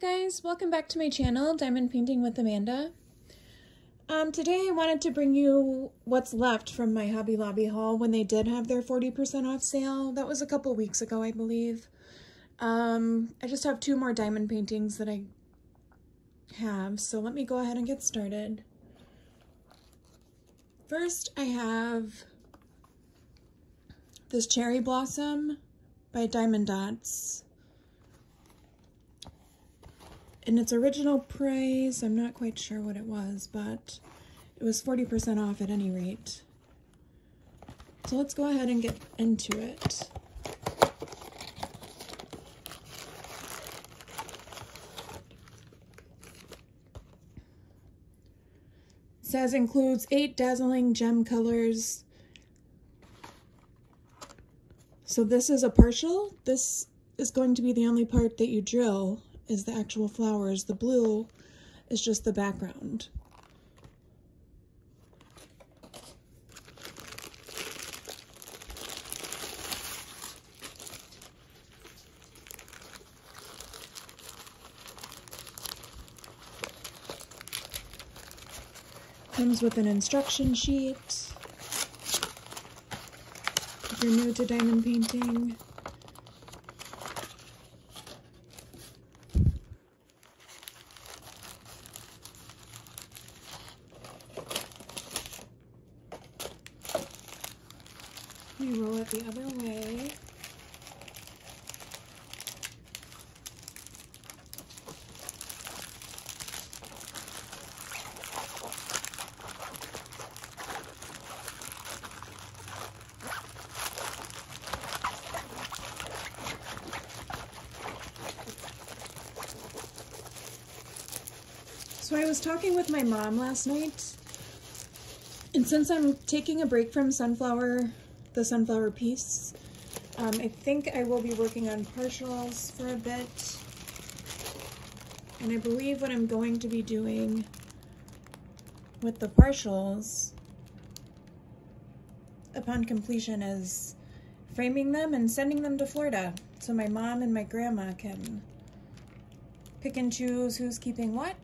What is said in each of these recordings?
guys, welcome back to my channel, Diamond Painting with Amanda. Um, today I wanted to bring you what's left from my Hobby Lobby haul when they did have their 40% off sale. That was a couple weeks ago, I believe. Um, I just have two more diamond paintings that I have, so let me go ahead and get started. First, I have this Cherry Blossom by Diamond Dots in its original price, I'm not quite sure what it was, but it was 40% off at any rate. So let's go ahead and get into it. It says includes eight dazzling gem colors. So this is a partial. This is going to be the only part that you drill is the actual flowers. The blue is just the background. Comes with an instruction sheet. If you're new to diamond painting, You roll it the other way. So I was talking with my mom last night, and since I'm taking a break from sunflower the sunflower piece. Um, I think I will be working on partials for a bit. And I believe what I'm going to be doing with the partials upon completion is framing them and sending them to Florida so my mom and my grandma can pick and choose who's keeping what.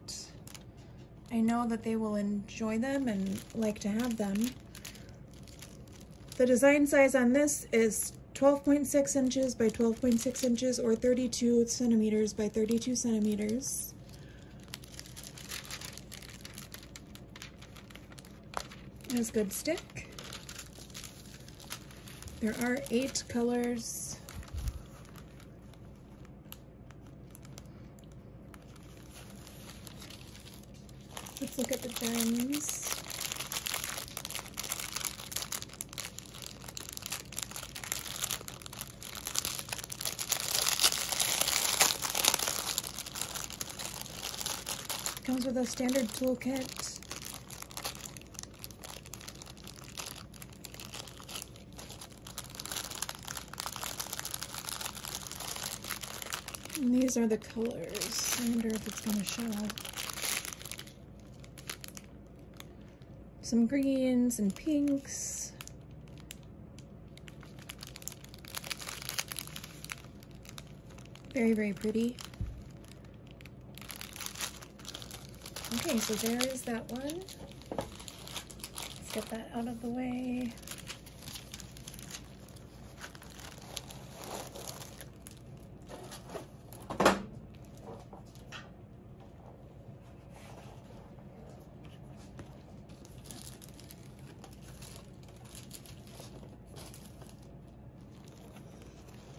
I know that they will enjoy them and like to have them. The design size on this is 12.6 inches by 12.6 inches or 32 centimeters by 32 centimeters. It has good stick. There are eight colors. Let's look at the gems. Comes with a standard toolkit. And these are the colors. I wonder if it's going to show. Up. Some greens and pinks. Very, very pretty. Okay, so there is that one. Let's get that out of the way.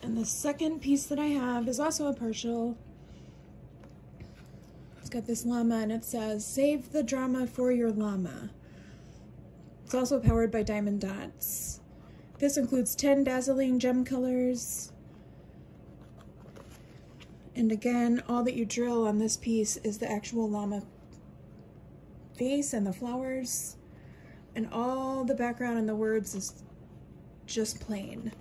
And the second piece that I have is also a partial got this llama and it says, Save the drama for your llama. It's also powered by Diamond Dots. This includes 10 dazzling gem colors. And again, all that you drill on this piece is the actual llama face and the flowers. And all the background and the words is just plain.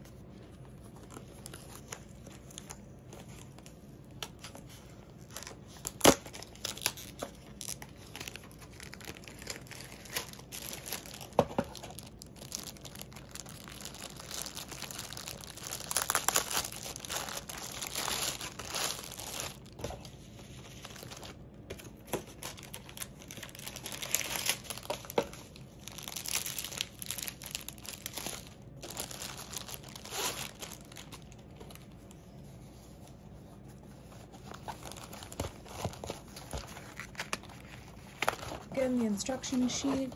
Again, the instruction sheet.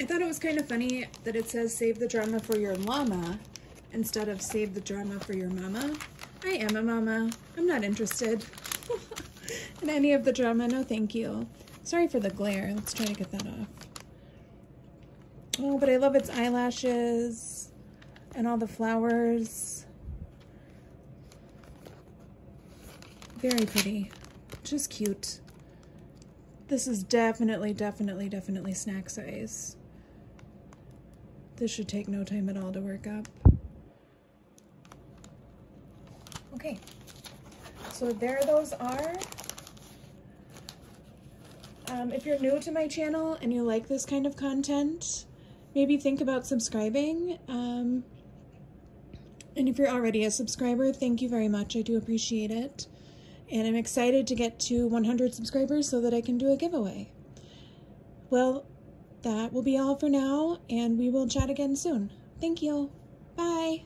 I thought it was kind of funny that it says save the drama for your llama instead of save the drama for your mama. I am a mama. I'm not interested in any of the drama. No, thank you. Sorry for the glare. Let's try to get that off. Oh, but I love its eyelashes and all the flowers. Very pretty. Just cute. This is definitely, definitely, definitely snack size. This should take no time at all to work up. Okay, so there those are. Um, if you're new to my channel and you like this kind of content, maybe think about subscribing. Um, and if you're already a subscriber, thank you very much. I do appreciate it. And I'm excited to get to 100 subscribers so that I can do a giveaway. Well, that will be all for now, and we will chat again soon. Thank you. Bye.